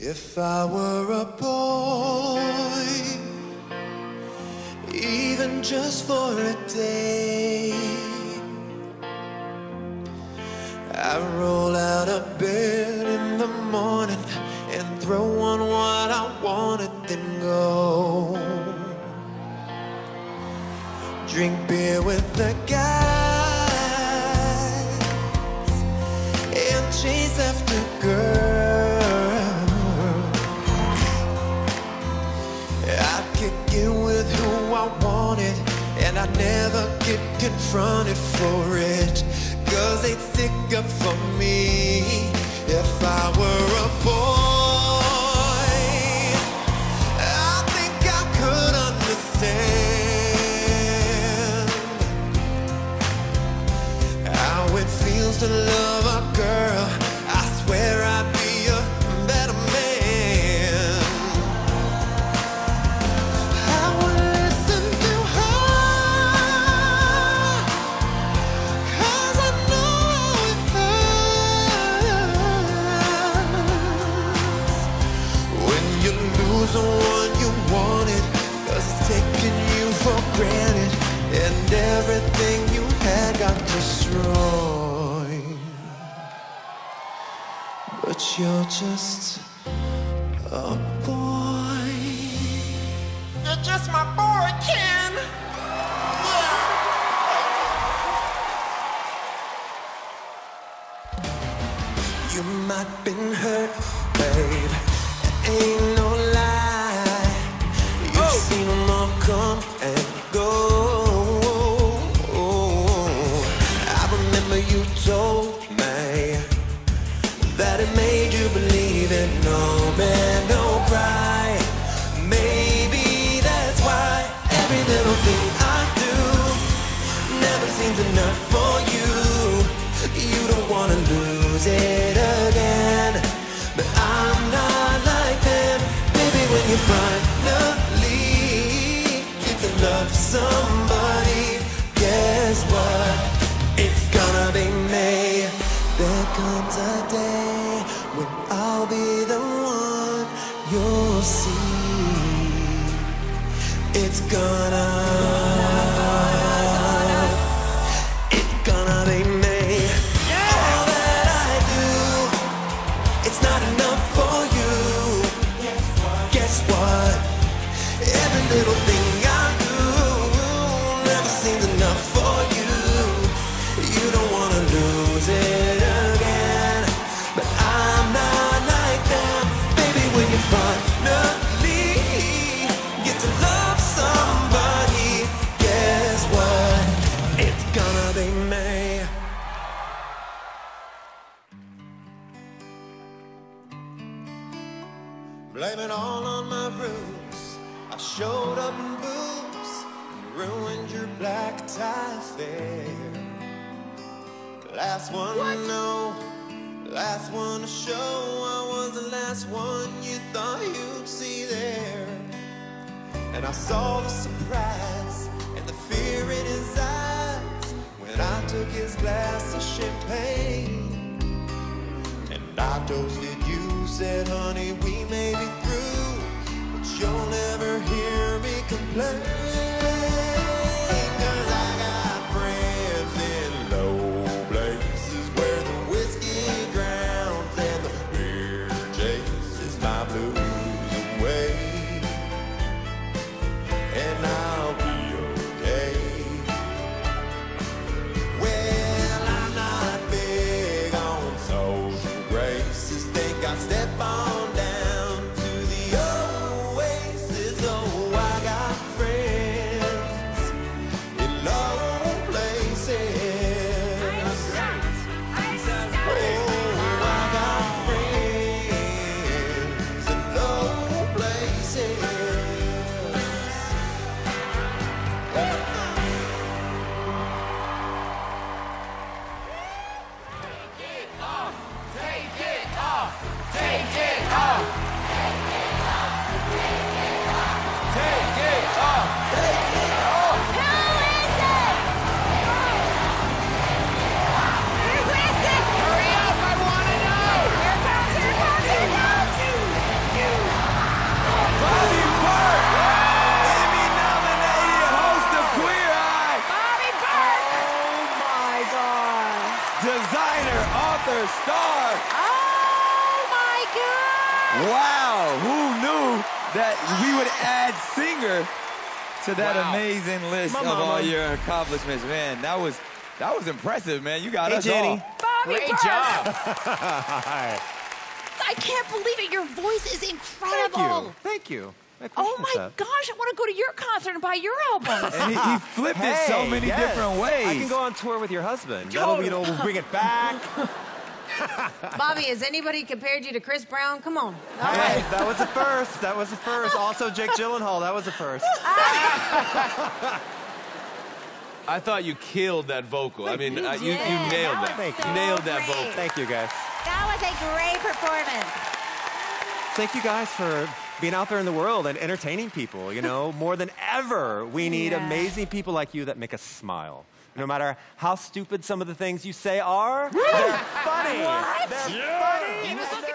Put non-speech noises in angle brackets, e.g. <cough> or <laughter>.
If I were a boy, even just for a day, I'd roll out of bed in the morning and throw on what I wanted, then go. Drink beer with the guys confronted for it. Cause they'd stick up for me if I were a boy. I think I could understand how it feels to love a girl. I swear I'd granted, and everything you had got destroyed. But you're just a boy. You're just my boy, Ken. You might been hurt, babe. Ain't enough for you. You don't wanna lose it again, but I'm not like them. Baby, when you finally get to love somebody, guess what? It's gonna be me. There comes a day when I'll be the one you'll see. It's gonna, Blame it all on my roots. I showed up in boots and ruined your black tie affair. Last one to know, last one to show. I was the last one you thought you'd see there. And I saw the surprise me Wow, who knew that we would add singer to that Wow. amazing list My of mama. all your accomplishments, man? That was that was impressive, man. You got Hey, us Jenny. all. Bobby Great Berk, job. Hi. <laughs> I can't believe it. Your voice is incredible. Thank incredible. you. Thank you. Oh my that. gosh, I want to go to your concert and buy your album. And he, he flipped it so many yes. different ways. I can go on tour with your husband. That'll, you know, we'll bring it back. <laughs> Bobby, has anybody compared you to Chris Brown? Come on. All Hey, right. that was a first. That was a first. Also, Jake Gyllenhaal. That was a first. <laughs> I thought you killed that vocal. I mean, You uh, you, you nailed That that. so nailed that great. vocal. Thank you, guys. That was a great performance. Thank you guys for being out there in the world and entertaining people. You know, more than ever, we need Yeah. amazing people like you that make us smile. No matter how stupid some of the things you say are, they're funny. What? They're funny.